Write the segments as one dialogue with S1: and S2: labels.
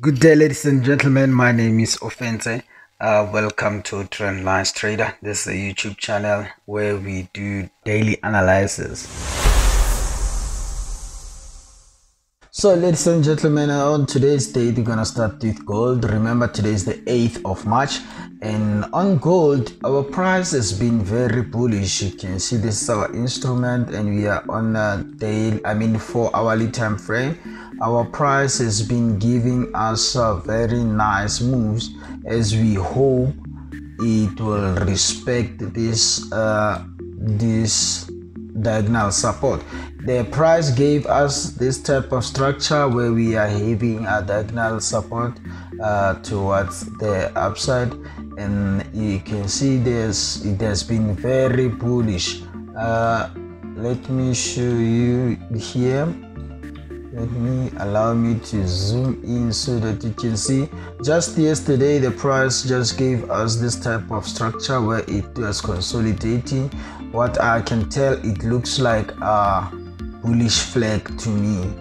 S1: Good day, ladies and gentlemen. My name is Offense. Uh, welcome to Trendlines Trader. This is a YouTube channel where we do daily analysis. So, ladies and gentlemen, on today's date, we're gonna start with gold. Remember, today is the 8th of March, and on gold, our price has been very bullish. You can see this is our instrument, and we are on a daily, I mean, four hourly time frame our price has been giving us very nice moves as we hope it will respect this uh, this diagonal support the price gave us this type of structure where we are having a diagonal support uh, towards the upside. And you can see this it has been very bullish. Uh, let me show you here. Let me allow me to zoom in so that you can see. Just yesterday the price just gave us this type of structure where it was consolidating. What i can tell it looks like a bullish flag to me.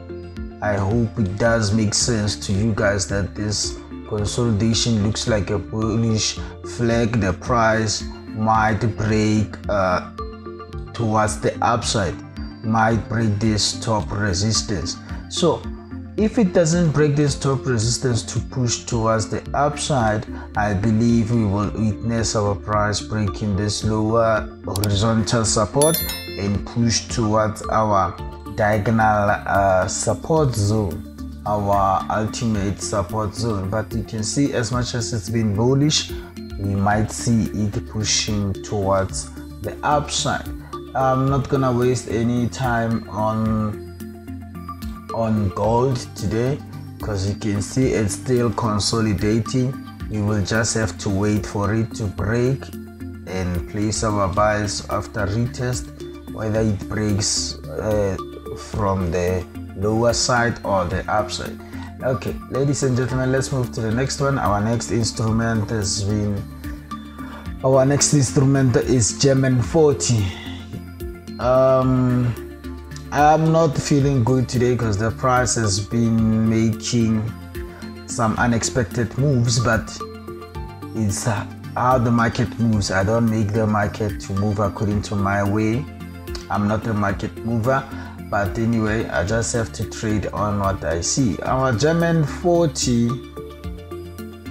S1: I hope it does make sense to you guys that this consolidation looks like a bullish flag. The price might break uh, towards the upside might break this top resistance. So if it doesn't break this top resistance to push towards the upside, I believe we will witness our price breaking this lower horizontal support and push towards our diagonal uh, support zone, our ultimate support zone. But you can see as much as it's been bullish, we might see it pushing towards the upside. I'm not gonna waste any time on on gold today because you can see it's still consolidating we will just have to wait for it to break and place our buys after retest whether it breaks uh, from the lower side or the upside okay ladies and gentlemen let's move to the next one our next instrument has been our next instrument is german 40 um I'm not feeling good today because the price has been making some unexpected moves, but it's how the market moves. I don't make the market to move according to my way. I'm not a market mover, but anyway, I just have to trade on what I see. Our German 40,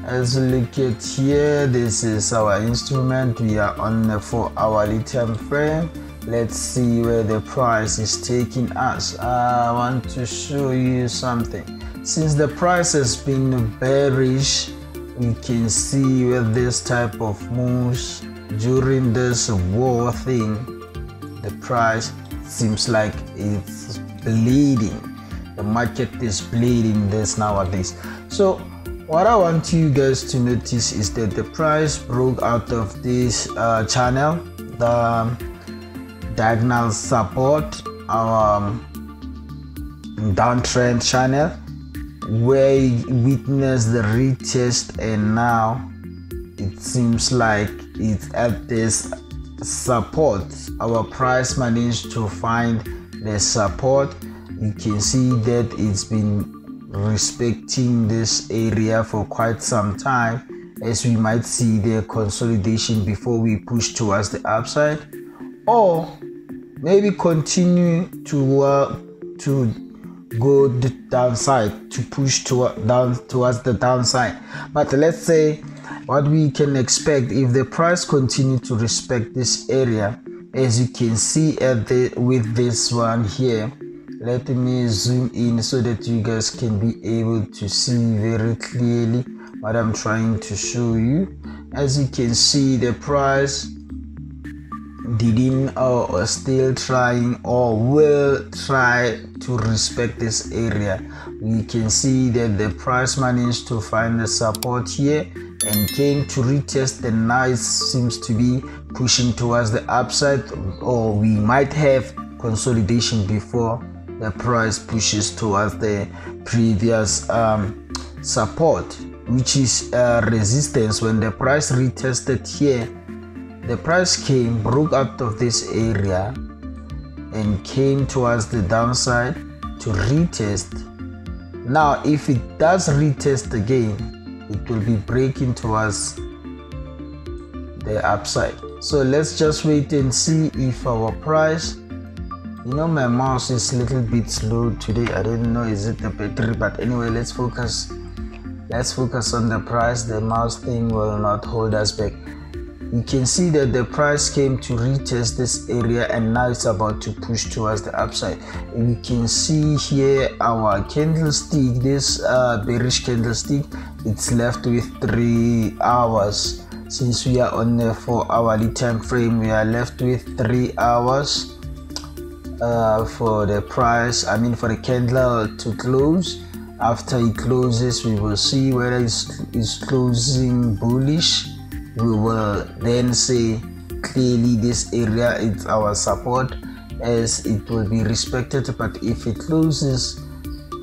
S1: as you look at here, this is our instrument. We are on a four hourly time frame. Let's see where the price is taking us. I want to show you something. Since the price has been bearish we can see where this type of moves during this war thing. The price seems like it's bleeding. The market is bleeding this nowadays. So what i want you guys to notice is that the price broke out of this uh, channel. The diagonal support our um, downtrend channel where we witness the retest and now it seems like it's at this support our price managed to find the support. You can see that it's been respecting this area for quite some time. As we might see the consolidation before we push towards the upside or maybe continue to uh, to go the downside to push to, down towards the downside. But let's say what we can expect if the price continue to respect this area as you can see at the with this one here. Let me zoom in so that you guys can be able to see very clearly what i'm trying to show you. As you can see the price didn't or still trying or will try to respect this area. We can see that the price managed to find the support here and came to retest the nice seems to be pushing towards the upside or we might have consolidation before the price pushes towards the previous um, support which is uh, resistance. When the price retested here the price came, broke out of this area, and came towards the downside to retest. Now if it does retest again it will be breaking towards the upside. So let's just wait and see if our price you know my mouse is a little bit slow today. I don't know is it the battery? But anyway let's focus. Let's focus on the price. The mouse thing will not hold us back you can see that the price came to retest this area and now it's about to push towards the upside. You can see here our candlestick this uh, bearish candlestick it's left with three hours. Since we are on the four hourly time frame we are left with three hours uh, for the price i mean for the candle to close. After it closes we will see whether it's, it's closing bullish we will then say clearly this area is our support as it will be respected but if it closes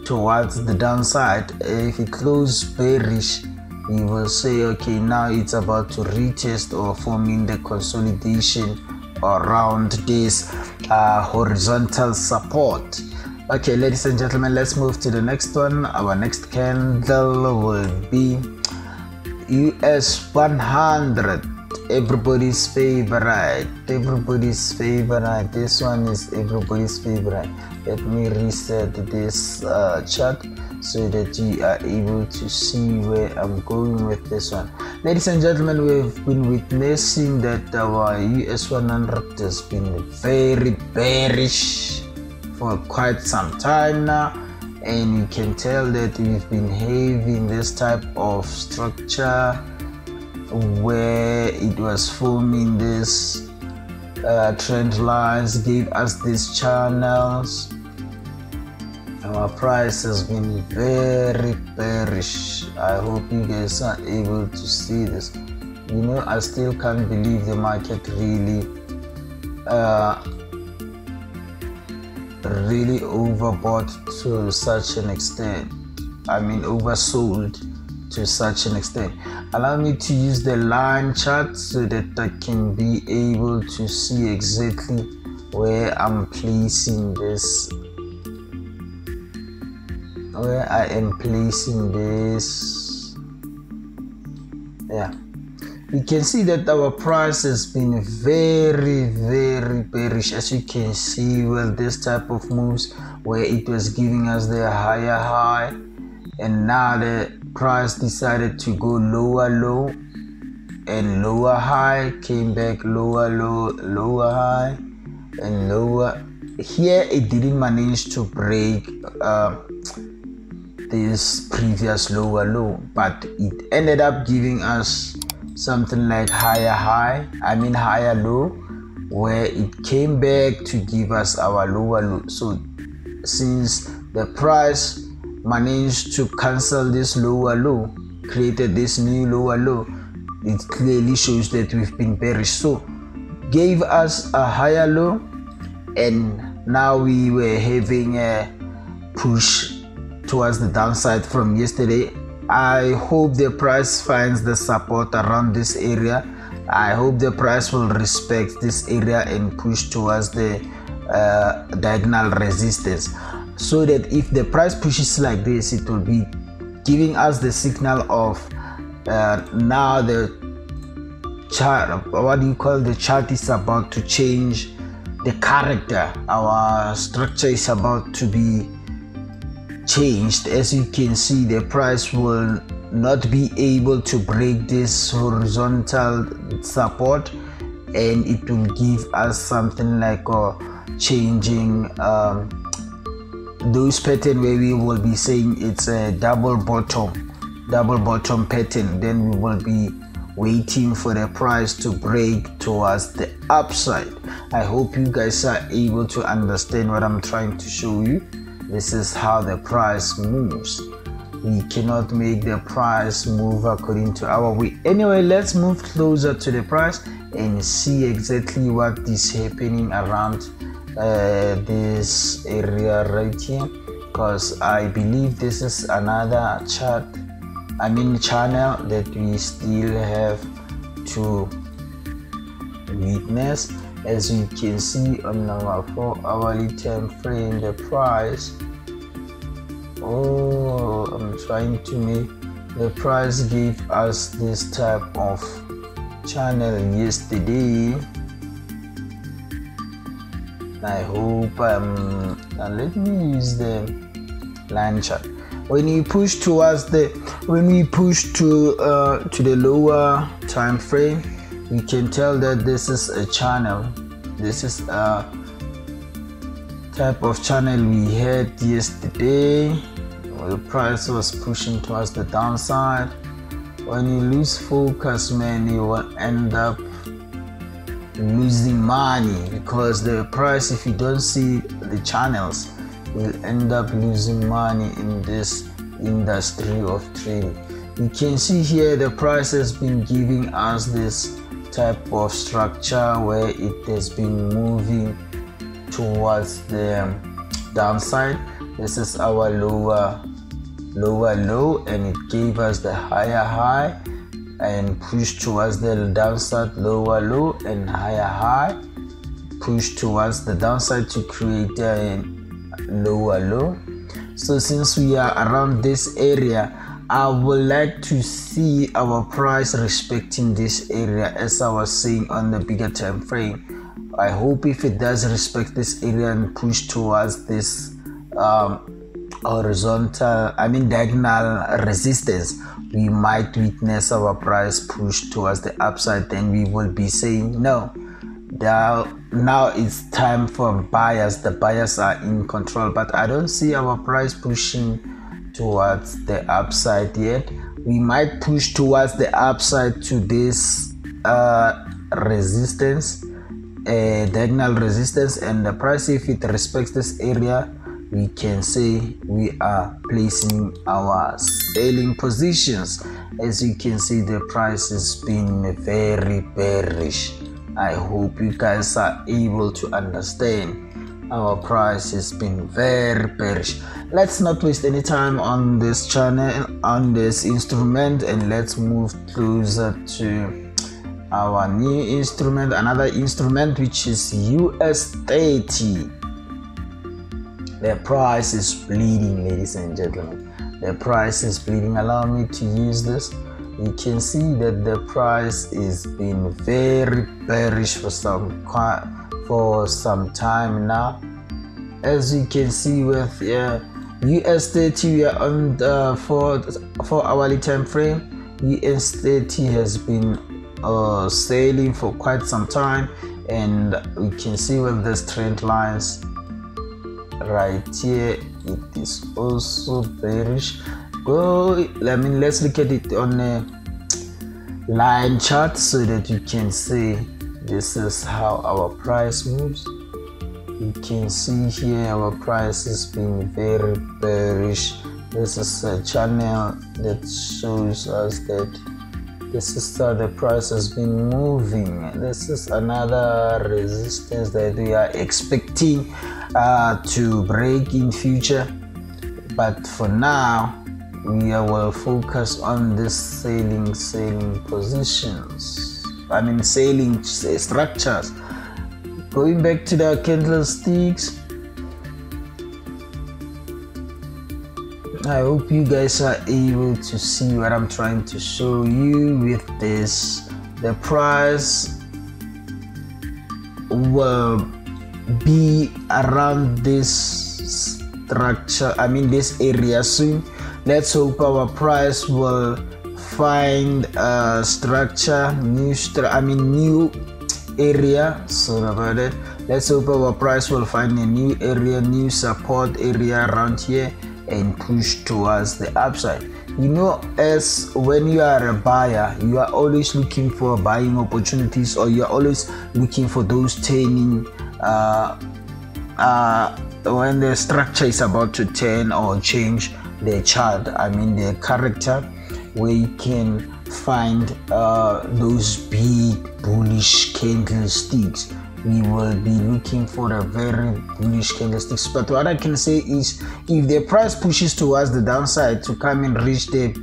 S1: towards the downside if it closes bearish we will say okay now it's about to retest or forming the consolidation around this uh, horizontal support. Okay ladies and gentlemen let's move to the next one. Our next candle will be US 100 everybody's favorite. Everybody's favorite. This one is everybody's favorite. Let me reset this uh, chart so that you are able to see where I'm going with this one. Ladies and gentlemen we've been witnessing that our US 100 has been very bearish for quite some time now and you can tell that we've been having this type of structure where it was forming this uh, trend lines gave us these channels. Our price has been very bearish. I hope you guys are able to see this. You know i still can't believe the market really uh, really overbought to such an extent. I mean, oversold to such an extent. Allow me to use the line chart so that I can be able to see exactly where I'm placing this. Where I am placing this. Yeah we can see that our price has been very very bearish. As you can see well this type of moves where it was giving us the higher high and now the price decided to go lower low and lower high came back lower low lower high and lower. Here it didn't manage to break uh, this previous lower low but it ended up giving us something like higher high, I mean higher low, where it came back to give us our lower low. So since the price managed to cancel this lower low, created this new lower low, it clearly shows that we've been bearish. So gave us a higher low and now we were having a push towards the downside from yesterday I hope the price finds the support around this area. I hope the price will respect this area and push towards the uh, diagonal resistance so that if the price pushes like this, it will be giving us the signal of uh, now the chart, what do you call the chart is about to change the character. Our structure is about to be changed. As you can see the price will not be able to break this horizontal support and it will give us something like a changing um, those pattern where we will be saying it's a double bottom double bottom pattern. Then we will be waiting for the price to break towards the upside. I hope you guys are able to understand what i'm trying to show you this is how the price moves. We cannot make the price move according to our way. Anyway, let's move closer to the price and see exactly what is happening around uh, this area right here because I believe this is another chart I mean channel that we still have to witness as you can see on our 4 hourly time frame the price. Oh i'm trying to make the price gave us this type of channel yesterday. I hope um let me use the line chart. When you push towards the when we push to uh, to the lower time frame you can tell that this is a channel. This is a type of channel we had yesterday. The price was pushing towards the downside. When you lose focus man you will end up losing money because the price if you don't see the channels will end up losing money in this industry of trading. You can see here the price has been giving us this type of structure where it has been moving towards the um, downside. This is our lower lower low and it gave us the higher high and push towards the downside lower low and higher high push towards the downside to create a lower low so since we are around this area i would like to see our price respecting this area as i was saying on the bigger time frame i hope if it does respect this area and push towards this um, horizontal i mean diagonal resistance we might witness our price push towards the upside then we will be saying no now, now it's time for buyers. The buyers are in control, but I don't see our price pushing towards the upside yet. We might push towards the upside to this uh, resistance, uh, diagonal resistance, and the price, if it respects this area, we can say we are placing our selling positions. As you can see, the price has been very bearish I hope you guys are able to understand. Our price has been very bearish. Let's not waste any time on this channel, on this instrument, and let's move closer to our new instrument, another instrument which is US 30. The price is bleeding, ladies and gentlemen. The price is bleeding. Allow me to use this you can see that the price is been very bearish for some for some time now. As you can see with uh, US 30 we are on the for for hourly time frame US 30 has been uh, sailing for quite some time. And we can see with this trend lines right here it is also bearish. Go i mean let's look at it on a line chart so that you can see this is how our price moves. You can see here our price is being very bearish. This is a channel that shows us that this is how the price has been moving. This is another resistance that we are expecting uh, to break in future. But for now we will focus on this sailing sailing positions i mean sailing uh, structures. Going back to the candlesticks. I hope you guys are able to see what I'm trying to show you with this. The price will be around this structure, I mean, this area soon. Let's hope our price will find a structure new stru- i mean new area sorry about it. Let's hope our price will find a new area new support area around here and push towards the upside. You know as when you are a buyer you are always looking for buying opportunities or you're always looking for those turning uh, uh, when the structure is about to turn or change their chart I mean their character, where you can find uh, those big bullish candlesticks. We will be looking for a very bullish candlesticks. But what I can say is, if the price pushes towards the downside to come and reach the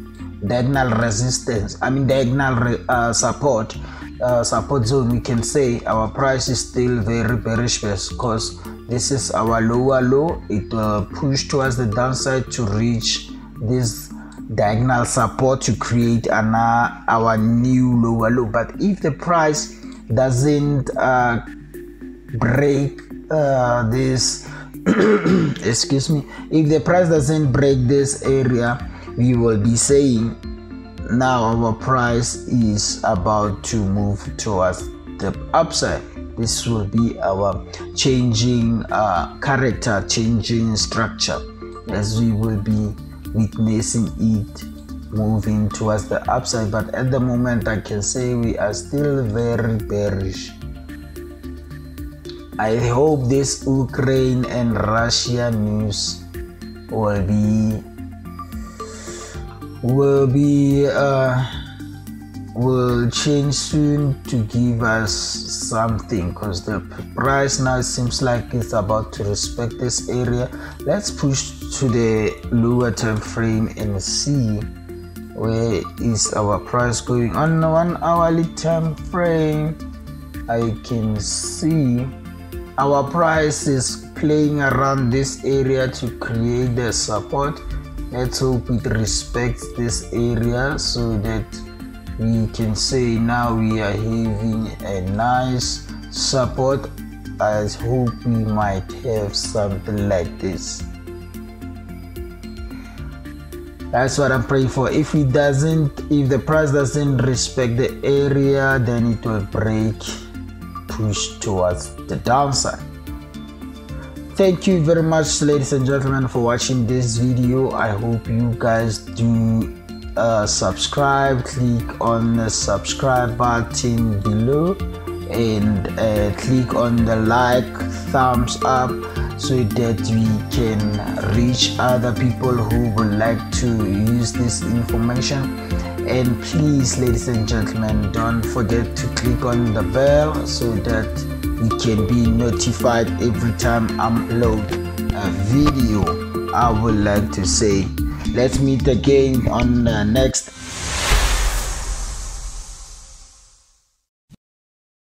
S1: diagonal resistance, I mean diagonal uh, support, uh, support zone, we can say our price is still very bearish because this is our lower low it will push towards the downside to reach this diagonal support to create an, uh, our new lower low but if the price doesn't uh, break uh, this excuse me if the price doesn't break this area we will be saying now our price is about to move towards the upside. This will be our changing uh, character changing structure as we will be witnessing it moving towards the upside. But at the moment i can say we are still very bearish. I hope this ukraine and russia news will be will be uh, will change soon to give us something because the price now seems like it's about to respect this area. Let's push to the lower time frame and see where is our price going. On one hourly time frame i can see our price is playing around this area to create the support. Let's hope it respects this area so that we can say now we are having a nice support. I hope we might have something like this that's what i'm praying for. If it doesn't if the price doesn't respect the area then it will break push towards the downside. Thank you very much ladies and gentlemen for watching this video. I hope you guys do uh, subscribe. Click on the subscribe button below and uh, click on the like thumbs up so that we can reach other people who would like to use this information. And please ladies and gentlemen don't forget to click on the bell so that you can be notified every time i upload a video. I would like to say let's meet again on the next